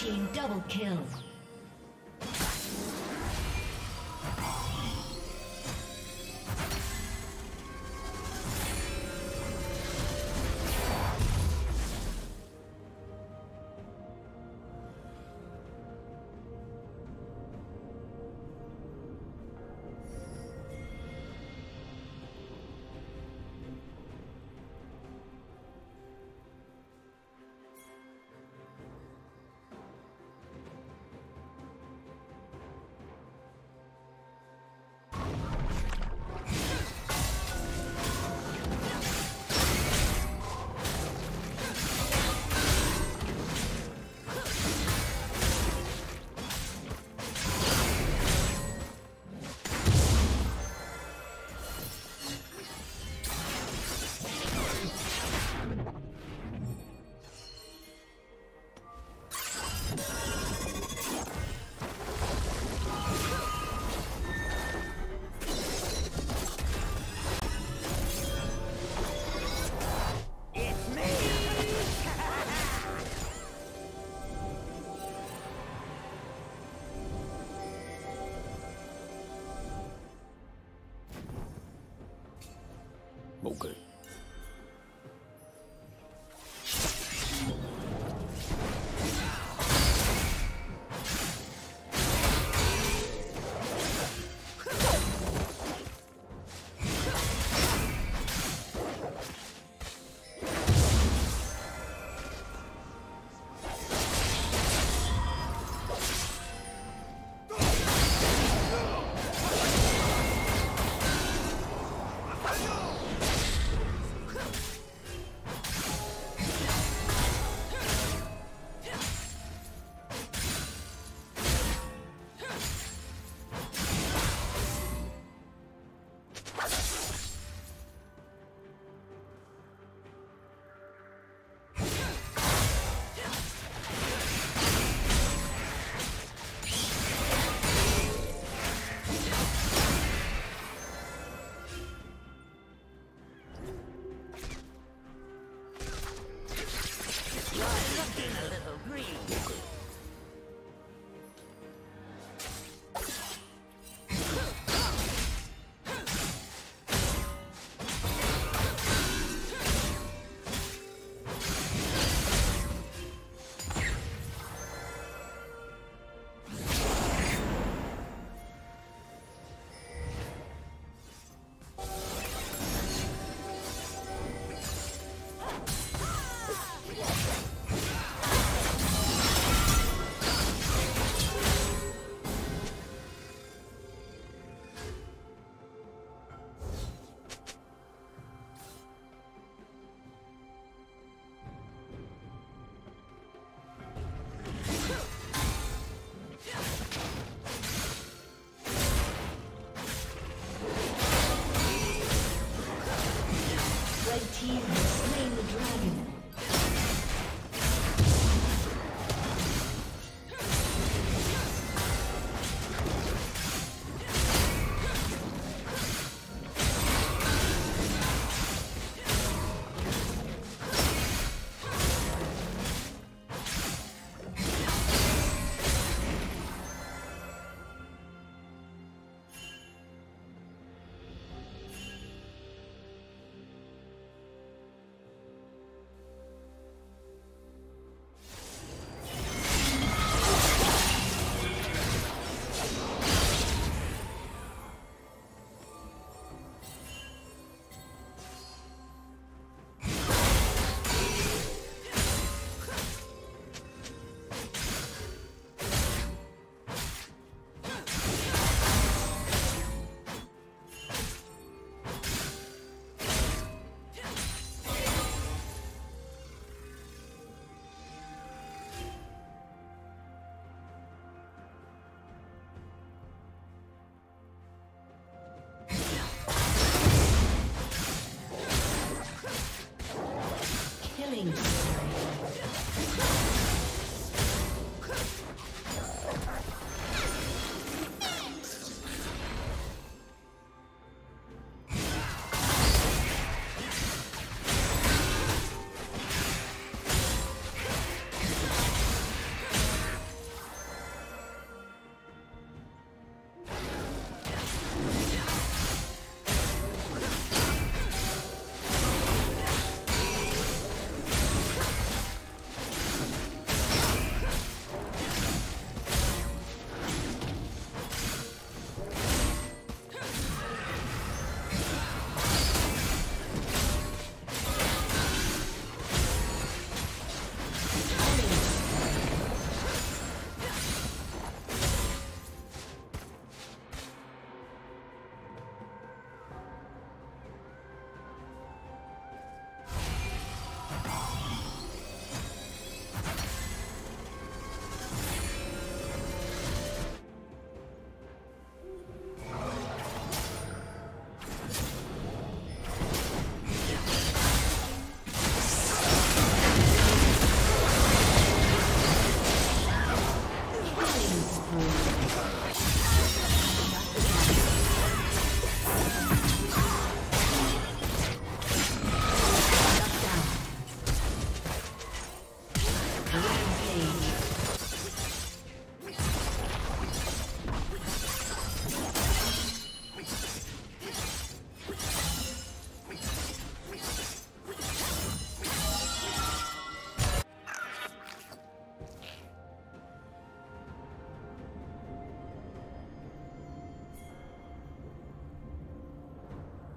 team double kill.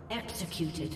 Executed.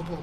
по Богу.